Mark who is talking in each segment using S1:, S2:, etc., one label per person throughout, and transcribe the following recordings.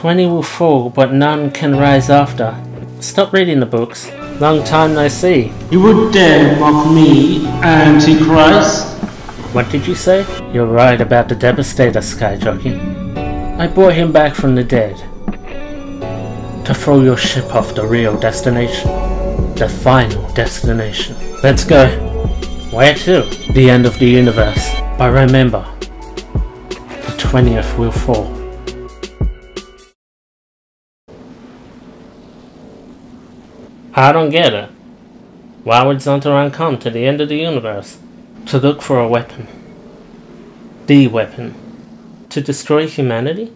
S1: Twenty will fall, but none can rise after. Stop reading the books. Long time no see.
S2: You would dare mock me, Antichrist?
S1: What did you say? You're right about the Devastator, Skyjockey. I brought him back from the dead. To throw your ship off the real destination. The final destination. Let's go. Where to? The end of the universe. But remember, the 20th will fall. I don't get it. Why would Zunteran come to the end of the universe? To look for a weapon. The weapon. To destroy humanity?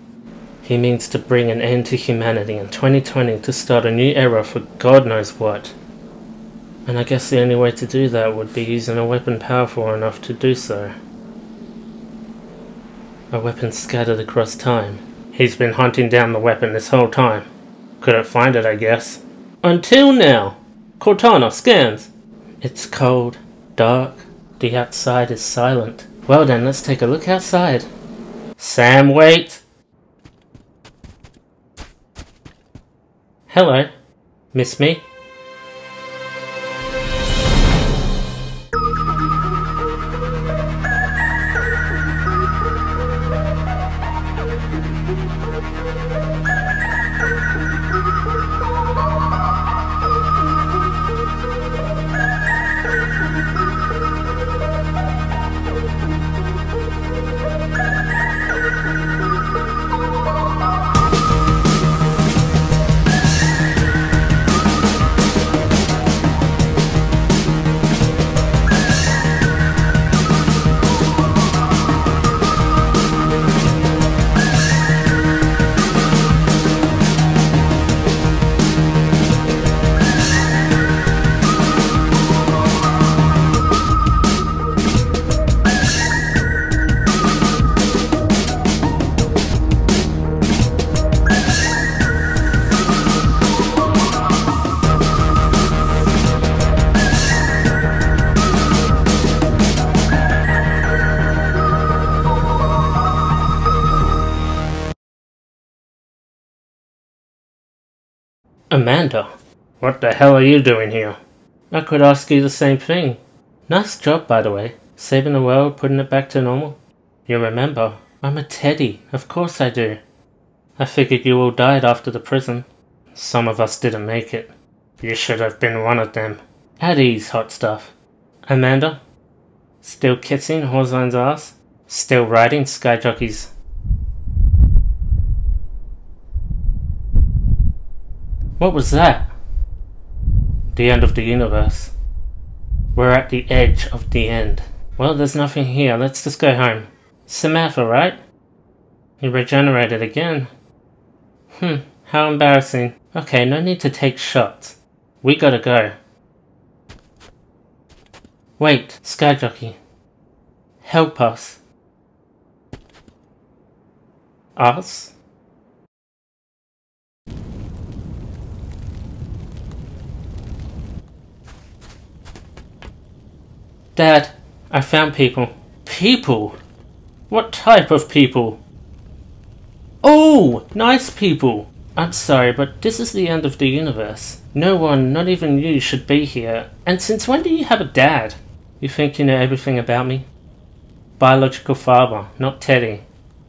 S1: He means to bring an end to humanity in 2020 to start a new era for God knows what. And I guess the only way to do that would be using a weapon powerful enough to do so. A weapon scattered across time. He's been hunting down the weapon this whole time. Couldn't find it, I guess. Until now. Cortana scans. It's cold, dark, the outside is silent. Well then, let's take a look outside. Sam, wait! Hello. Miss me? Amanda, what the hell are you doing here? I could ask you the same thing. Nice job, by the way. Saving the world, putting it back to normal. You remember, I'm a teddy. Of course I do. I figured you all died after the prison. Some of us didn't make it. You should have been one of them. At ease, hot stuff. Amanda? Still kissing Horzine's ass? Still riding Skyjockey's What was that? The end of the universe. We're at the edge of the end. Well, there's nothing here. Let's just go home. Samantha, right? You regenerated again. Hmm, how embarrassing. Okay, no need to take shots. We gotta go. Wait, Skyjockey. Help us. Us? Dad, I found people. People? What type of people? Oh, nice people! I'm sorry, but this is the end of the universe. No one, not even you, should be here. And since when do you have a dad? You think you know everything about me? Biological father, not Teddy.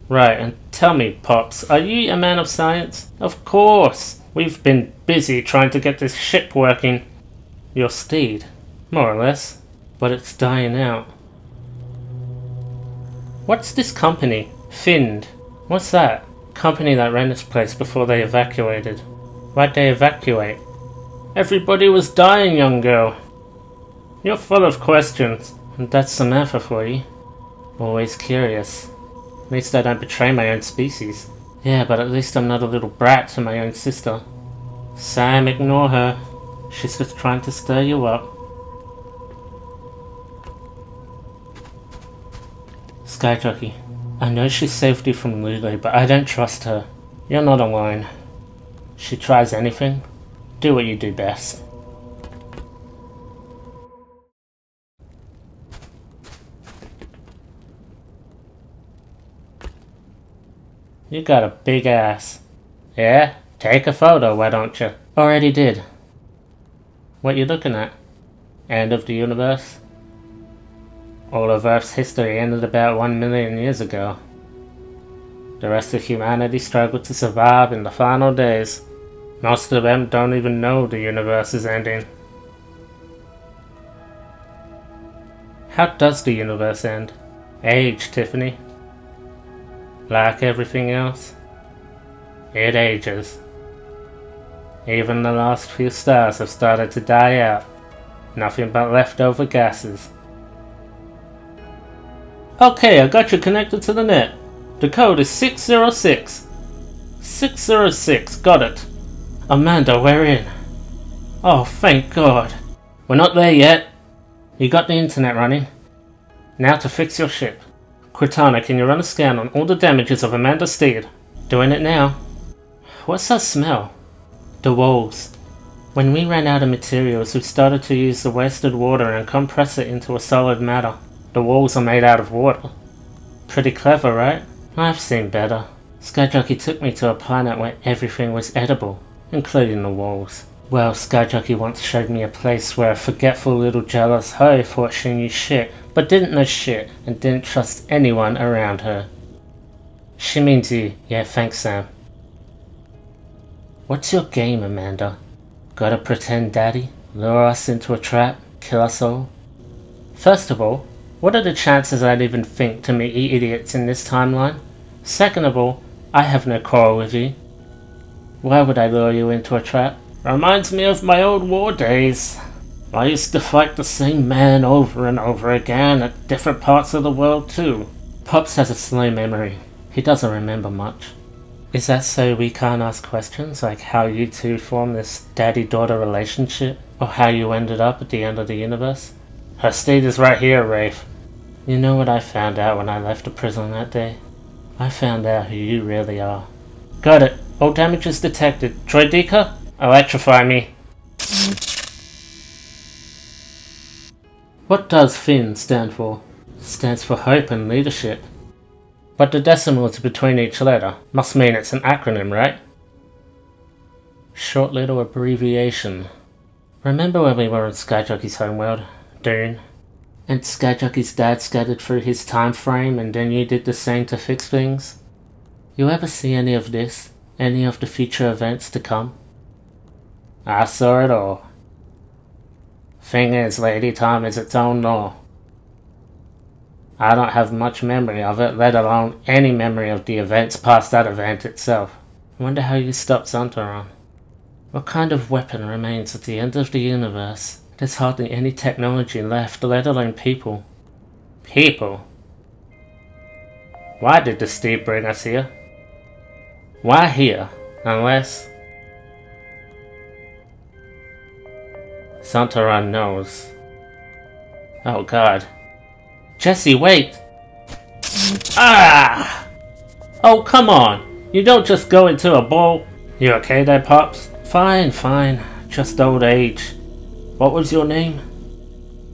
S1: Right, and tell me, Pops, are you a man of science? Of course! We've been busy trying to get this ship working. Your steed, more or less but it's dying out. What's this company? THIND. What's that? Company that ran this place before they evacuated. Why'd they evacuate? Everybody was dying, young girl. You're full of questions. And that's Samantha for you. Always curious. At least I don't betray my own species. Yeah, but at least I'm not a little brat to my own sister. Sam, ignore her. She's just trying to stir you up. Skyjockey. I know she's saved you from Lulu, but I don't trust her. You're not alone. She tries anything. Do what you do best. You got a big ass. Yeah? Take a photo, why don't you? Already did. What you looking at? End of the universe? All of Earth's history ended about one million years ago. The rest of humanity struggled to survive in the final days. Most of them don't even know the universe is ending. How does the universe end? Age, Tiffany. Like everything else, it ages. Even the last few stars have started to die out. Nothing but leftover gases. Okay, I got you connected to the net. The code is 606. 606, got it. Amanda, we're in. Oh, thank God. We're not there yet. You got the internet running. Now to fix your ship. Cortana, can you run a scan on all the damages of Amanda Steed? Doing it now. What's that smell? The walls. When we ran out of materials, we started to use the wasted water and compress it into a solid matter. The walls are made out of water. Pretty clever, right? I've seen better. Skyjockey took me to a planet where everything was edible, including the walls. Well, Skyjockey once showed me a place where a forgetful little jealous hoe thought she knew shit, but didn't know shit and didn't trust anyone around her. She means you. Yeah, thanks, Sam. What's your game, Amanda? Gotta pretend daddy? Lure us into a trap? Kill us all? First of all, what are the chances I'd even think to meet you idiots in this timeline? Second of all, I have no quarrel with you. Why would I lure you into a trap? Reminds me of my old war days. I used to fight the same man over and over again at different parts of the world too. Pops has a slow memory. He doesn't remember much. Is that so we can't ask questions like how you two formed this daddy-daughter relationship? Or how you ended up at the end of the universe? Her state is right here, Wraith. You know what I found out when I left the prison that day? I found out who you really are. Got it. All damages detected. Troy Electrify me. What does THIND stand for? Stands for Hope and Leadership. But the decimals between each letter must mean it's an acronym, right? Short little abbreviation. Remember when we were in Skyjockey's homeworld? Dune? And Skyjockey's dad scattered through his time frame and then you did the same to fix things? You ever see any of this? Any of the future events to come? I saw it all. Thing is, Lady Time is its own law. I don't have much memory of it, let alone any memory of the events past that event itself. I wonder how you stopped Zunteran. What kind of weapon remains at the end of the universe? There's hardly any technology left, let alone people. People? Why did the Steve bring us here? Why here? Unless... Zunteran knows. Oh god. Jessie, wait! Ah! Oh, come on! You don't just go into a bowl. You okay there, Pops? Fine, fine. Just old age. What was your name?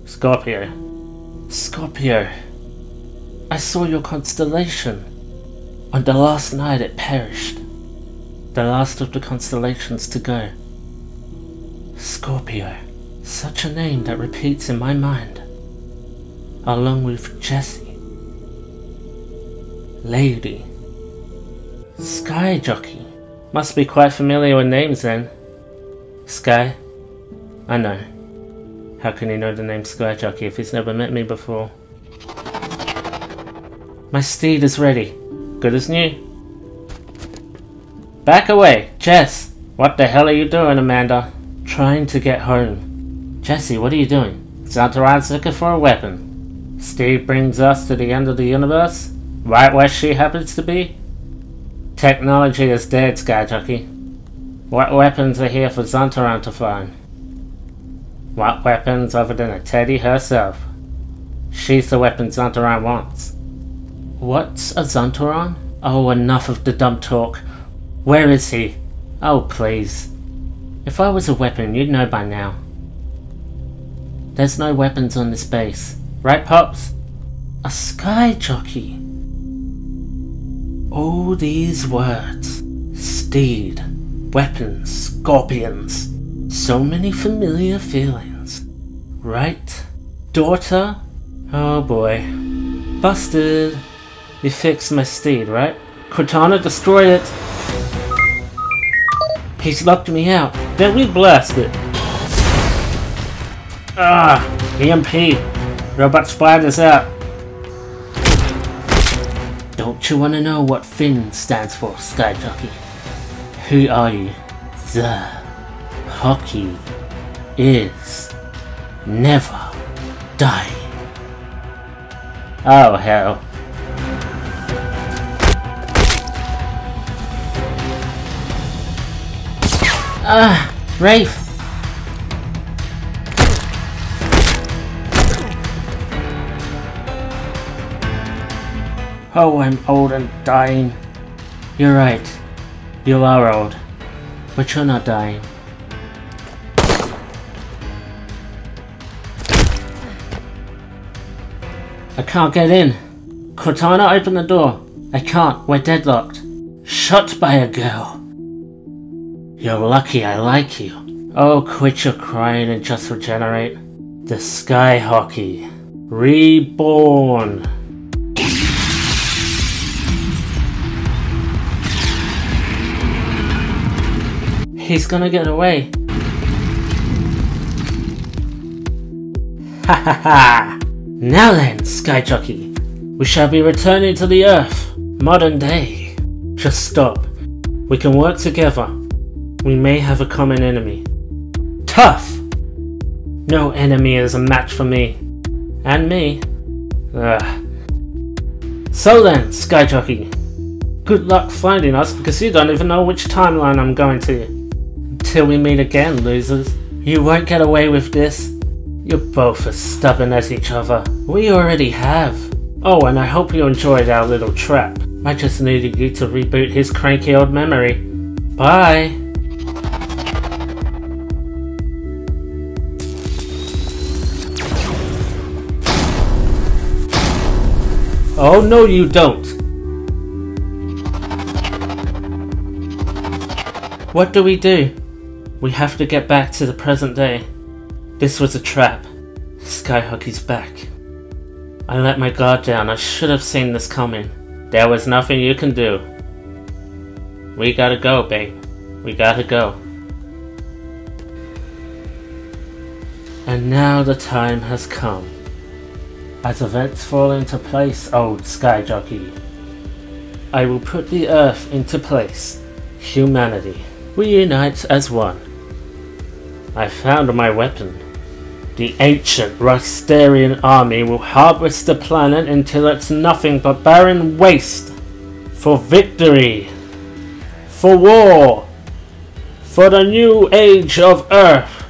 S1: Scorpio. Scorpio. I saw your constellation. On the last night it perished. The last of the constellations to go. Scorpio. Such a name that repeats in my mind. Along with Jessie. Lady. Sky Jockey. Must be quite familiar with names then. Sky. I know. How can he know the name Sky Jockey if he's never met me before? My steed is ready. Good as new. Back away! Jess! What the hell are you doing, Amanda? Trying to get home. Jessie, what are you doing? Zunteran's looking for a weapon. Steve brings us to the end of the universe? Right where she happens to be? Technology is dead, Skyjockey. What weapons are here for Zunteran to find? What weapons other than a teddy herself? She's the weapon Zunteran wants. What's a Zunteran? Oh, enough of the dumb talk. Where is he? Oh, please. If I was a weapon, you'd know by now. There's no weapons on this base. Right, Pops? A sky jockey. All these words. Steed, weapons, scorpions. So many familiar feelings. Right? Daughter? Oh boy. Busted. You fixed my steed, right? Cortana destroyed it. He's locked me out. Then we blast it. Ah, EMP. Robot spiders out. Don't you want to know what THIND stands for, Sky Jockey? Who are you? The hockey is never dying. Oh hell. Ah, Wraith. Oh, I'm old and dying. You're right. You are old. But you're not dying. I can't get in. Cortana, open the door. I can't. We're deadlocked. Shot by a girl. You're lucky I like you. Oh, quit your crying and just regenerate. The Sky Hockey. Reborn. He's gonna get away. Ha ha ha! Now then, Sky Jockey, we shall be returning to the Earth, modern day. Just stop. We can work together. We may have a common enemy. Tough! No enemy is a match for me. And me. Ugh. So then, Sky Jockey, good luck finding us because you don't even know which timeline I'm going to. Until we meet again, losers. You won't get away with this. You're both as stubborn as each other. We already have. Oh, and I hope you enjoyed our little trap. I just needed you to reboot his cranky old memory. Bye! Oh no you don't! What do we do? We have to get back to the present day. This was a trap. Sky Hockey's back. I let my guard down. I should have seen this coming. There was nothing you can do. We gotta go, babe. We gotta go. And now the time has come. As events fall into place, old Sky Jockey, I will put the Earth into place. Humanity. We unite as one. I found my weapon. The ancient Rastarian army will harvest the planet until it's nothing but barren waste. For victory. For war. For the new age of Earth.